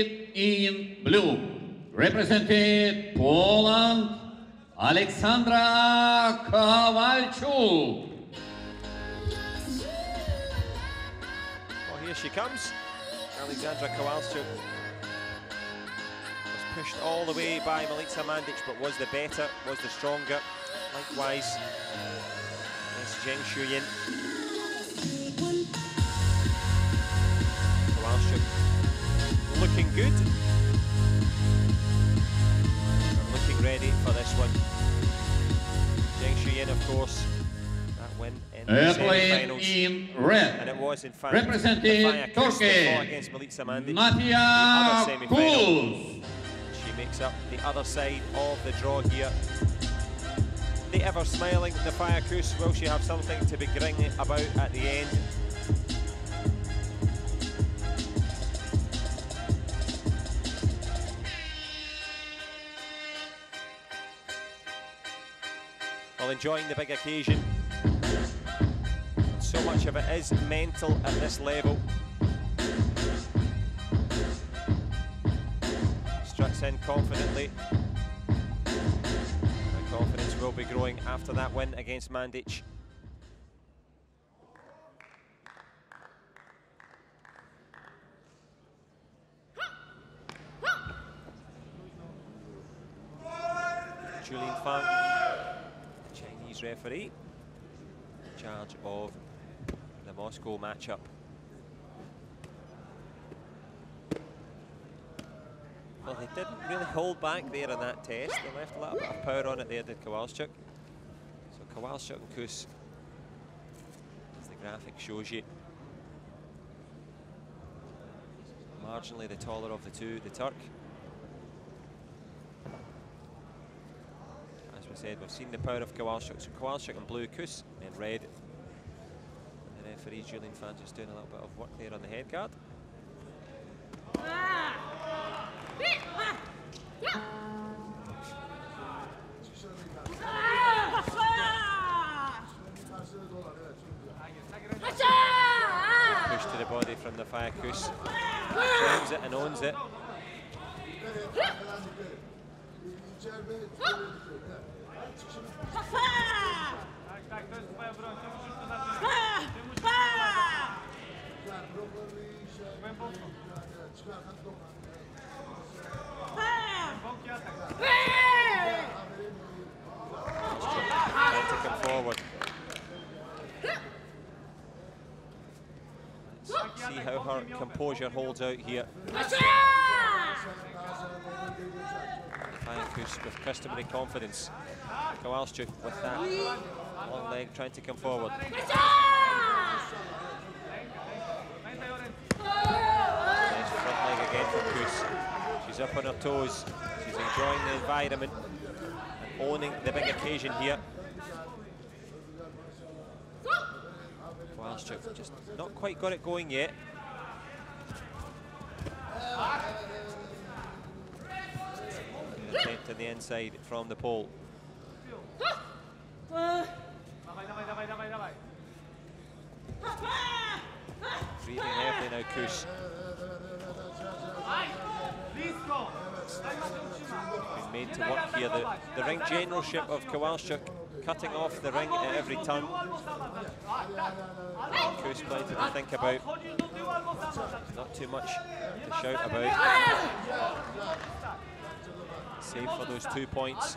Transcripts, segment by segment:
In blue, represented Poland, Aleksandra Kowalczuk. Well, here she comes. Aleksandra Kowalczuk was pushed all the way by Milica Mandic, but was the better, was the stronger. Likewise, against Zheng Shuyin. Semi-finals. in And red, it was, in fact, represented Nafia Kus that fought Turkey, against Milica Mandic. Nafia. Kus. She makes up the other side of the draw here. The ever smiling Nafia Kus, will she have something to be grinning about at the end? Well, enjoying the big occasion. Much of it is mental at this level. Struts in confidently. The confidence will be growing after that win against Mandic. Julian Fang, Chinese referee, in charge of the Moscow matchup. Well, they didn't really hold back there in that test. They left a little bit of power on it there, did Kowalczuk. So Kowalczuk and Kus, as the graphic shows you, marginally the taller of the two, the Turk. As we said, we've seen the power of Kowalczuk. So Kowalczuk in blue, Kus in red. Referee Julian Fan just doing a little bit of work there on the head guard. Push to the body from the fire Kus. Claims it and owns it. Trying to come forward. See how her composure holds out here. Fayakus with customary confidence. Kowalczuk with that long leg trying to come forward. Nice front Kus. She's up on her toes. She's enjoying the environment and owning the big occasion here. Kowalczuk just not quite got it going yet. Attempt to the inside from the pole. Breathing heavily now, Kus. Been made to work here. The, the ring generalship of Kowalczuk cutting off the ring at every turn. Plenty to think about. Not too much to shout about. Save for those two points.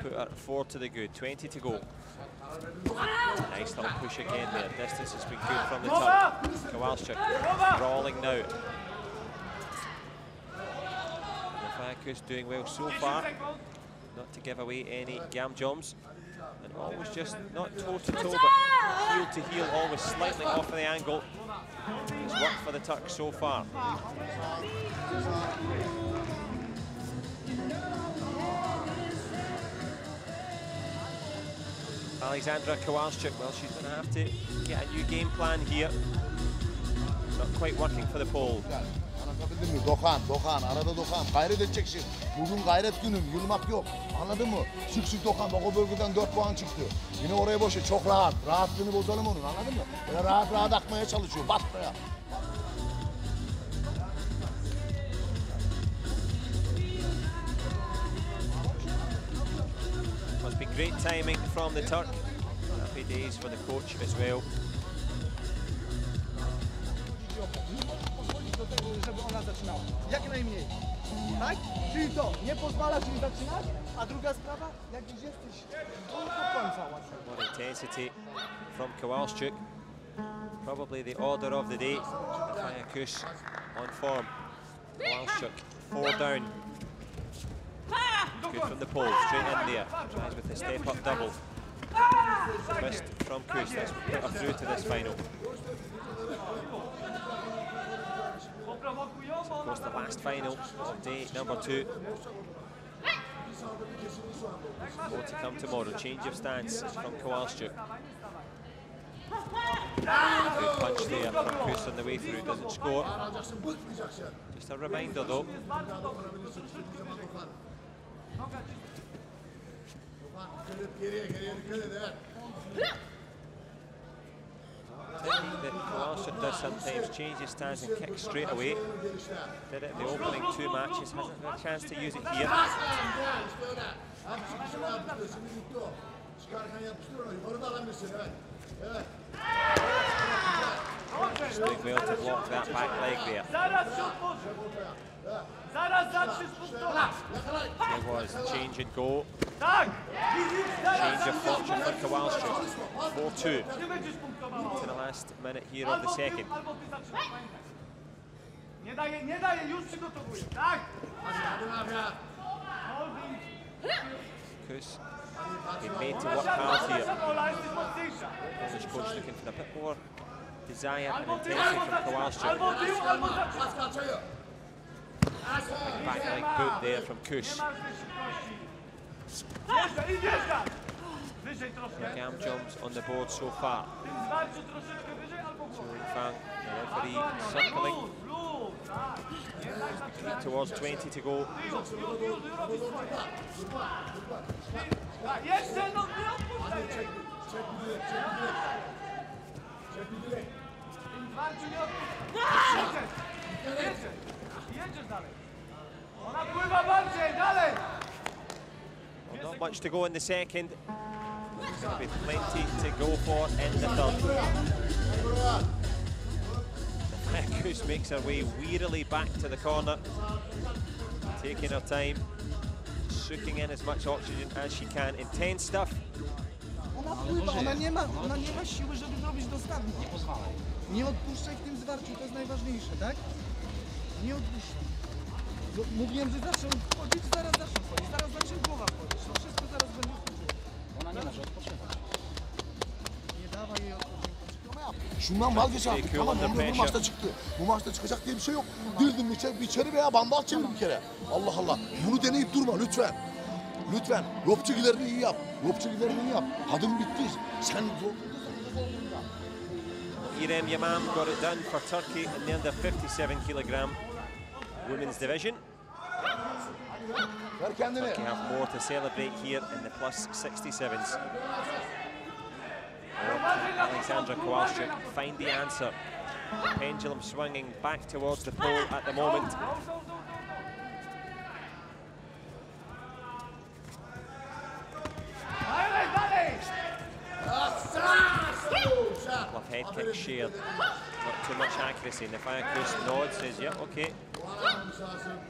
Put her four to the good. 20 to go. Nice little push again there. Distance has been good from the top. Kowalczuk rolling now. Fakus doing well so far. Not to give away any gam-jeoms. And always just not toe to toe, but heel to heel, always slightly off of the angle. It's worked for the Turks so far. Alexandra Kowalczuk, well, she's going to have to get a new game plan here. Not quite working for the pole. Anlatabildim mi? Dokan, dokan, arada dokan. Gayret edeceksin. Bugün gayret günün, yılmak yok. Anladın mı? Sık sık dokan, bak o bölgeden 4 puan çıktı. Yine oraya boşa, çok rahat. Rahatlığını bozalım onun, anladın mı? Böyle rahat rahat akmaya çalışıyor, bas Great timing from the Turk. Happy days for the coach as well. pozwolić żeby ona zaczynała. Jak najmniej. Tak? Czyli to, nie pozwalasz jej zaczynać, a druga sprawa, jak już jesteś do końca łatwo. More intensity from Kowalczuk. Probably the order of the day. Kus on form. Kowalczuk, four down. Good from the pole, straight in there. Tries with the step up double. Twist from Kus. That's put her through to this final. Of course, the last final of day number two. More to come tomorrow. Change of stance from Kowalczuk. Good punch there from Kus on the way through. Doesn't score. Just a reminder though. Geriye geriye dikkat Kowalczuk does sometimes change his stance and kick straight away. Did it in the opening two matches. Hasn't had a chance to use it here. Evet. Doing well to block that back leg there. Zaraz się otworzy. Zaraz zaczniesz punktować. There was change and go. Tak! Widzisz? Zaraz Change of fortune for Kowalczuk. 4-2 Ty będziesz punktował. to the last minute here of the Albo ty, second. albo ty zaczynasz, pamiętaj. Nie daję, nie daję, już przygotowuję. Tak! Hadi Rabia. Holding. Kus been made to work hard here. Ola, jesteś mocniejsza. Polish coach looking for a bit more desire and Albo ty, intensity albo from zaczynasz. Kowalczuk. Back leg boot there from Nie Kus. masz tej szybkości. Wjeżdżaj i wjeżdżaj. Wyżej troszkę. Gam-jeoms on the board so far. Fang, the referee circling towards 20 to go. Well, not much to go in the second. There's going to be plenty to go for in the third. Kus makes her way wearily back to the corner, taking her time, soaking in as much oxygen as she can. Intense stuff. Ona pływa, ona nie ma, ona nie ma siły, żeby zrobić dostawnie. Nie pozwalaj. Nie odpuszczaj w tym zwarciu, to jest najważniejsze, tak? Nie. Z- Mówiłem, że zaczną wchodzić, zaraz zaczną wchodzić, zaraz zacznie głowa wchodzić. To wszystko zaraz będzie wchodziło. Ona nie może odpoczywać. Nie dawaj jej odpoczynku. Şundan vazgeç artık. Take Tamam Emre bu maçta çıktı. Bu maçta çıkacak diye bir şey yok. Çek bir içeri veya bandal çevir bir kere. Allah Allah. Bunu deneyip durma lütfen. Lütfen. Ropçigilerini iyi yap. Ropçigilerini iyi yap. Kadın bitti. Sen zor. Irem Yamam got it done for Turkey in the under 57 kilogram women's division. Turkey have more to celebrate here in the plus 67s. Aleksandra Kowalczuk find the answer. Pendulum swinging back towards the pole at the moment. Dalej, dalej! Couple of head kicks shared. Not too much accuracy. Nafia Kus nods, says, yeah, okay.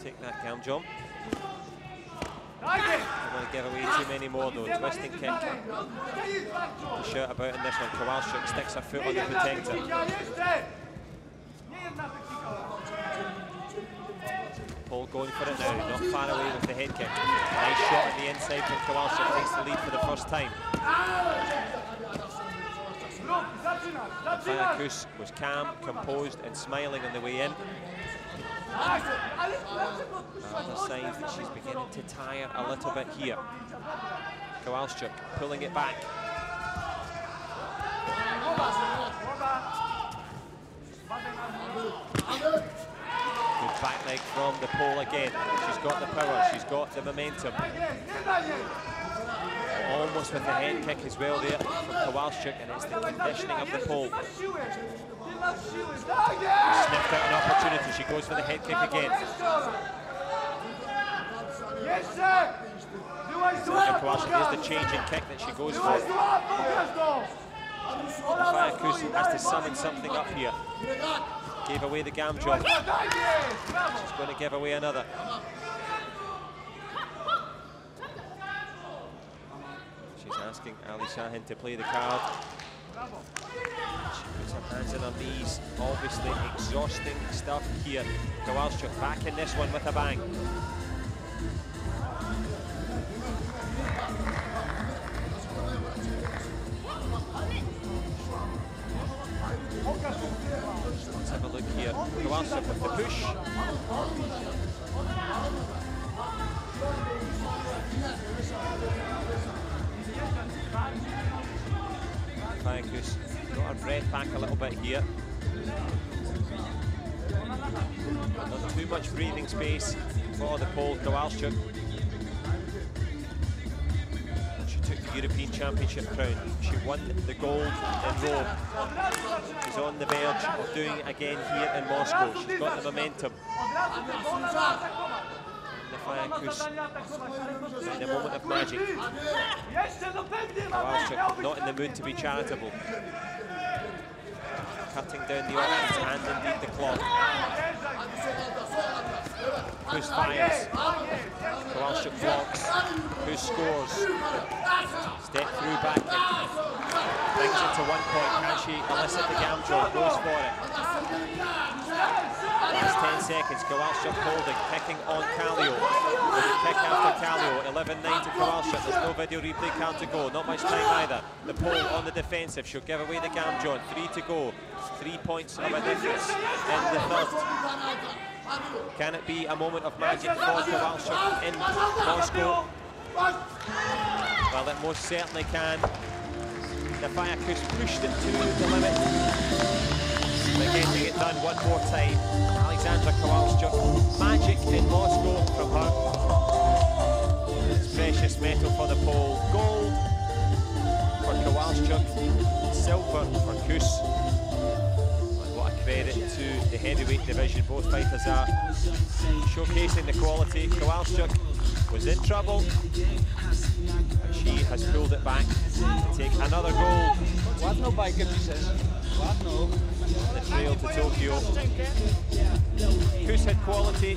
Take that gam-jeom. Dajcie! Don't want to give away too many more though. Twisting kick. Dalej! Shout about in this one. Kowalczuk sticks her foot on the protector. technika, jeszcze! Nie jedna technika. Paul going for it now, not far away with the head kick. Nice shot on the inside from Kowalczuk, takes the lead for the first time. Rób, zaczynasz, zaczynasz! Fayakus was calm, composed and smiling on the way in. Dlaczego signs that she's beginning to tire a little bit here. Kowalczuk pulling it back. Good back leg from the pole again. She's got the power, she's got the momentum. Almost with the head kick as well there from Kowalczuk, and it's the conditioning of the pole. Ty masz siłę! Ty masz siłę, tak jest! Sniffed out an opportunity, she goes for the head kick again. Jeszcze! Jeszcze! Byłaś Now zła, Kowalczuk, here's the changing kick that she goes for. Byłaś zła, pokaż to! Ola Fire na has to summon something up here. Gave away the gam-jeom. Daj mnie! Brawo! She's going to give away another. She's asking Ali Shahin to play the card. She puts her hands on her knees. Obviously exhausting stuff here. Kowalczuk back in this one with a bang. Let's have a look here. Kowalczuk with the push. Fiakus got her breath back a little bit here. Not too much breathing space for the pole Kowalczuk. She took the European Championship crown. She won the gold in Rome. She's on the verge of doing it again here in Moscow. She's got the momentum. Fiakus in a moment of magic. Jeszcze, no pewnie mamy! Kowalczuk not in the mood to be charitable. Cutting down the options and indeed the clock. Kus fires. Kowalczuk blocks. Who scores? Step through back kick. Brings it to one point. Can she elicit the gam? Goes for it. Last 10 seconds. Kowalczuk holding. Kicking on Kallio. Kick after Kallio. 11-9 to Kowalczuk. There's no video replay count to go. Not much time either. The pole on the defensive. She'll give away the gam-jeom. Three to go. Three points of a difference in the third. Can it be a moment of magic for Kowalczuk in Moscow? Well, it most certainly can. The Firekus pushed it to the limit. But getting it done one more time. Aleksandra Kowalczuk. Magic in Moscow from her. It's precious metal for the pole. Gold for Kowalczuk. Silver for Kus. What a credit to the heavyweight division. Both fighters are showcasing the quality. Kowalczyk was in trouble. But she has pulled it back to take another gold Ładną bajkę piszesz. Ładną. the trail to Tokyo. Kus had quality.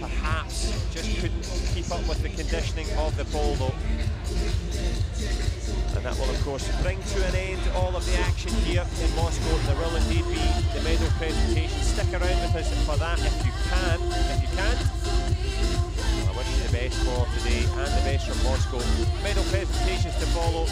Perhaps just couldn't keep up with the conditioning of the pole though. And that will of course bring to an end all of the action here in Moscow. There will indeed be the medal presentation. Stick around with us for that if you can. If you well, I wish you the best for today and the best from Moscow. Medal presentations to follow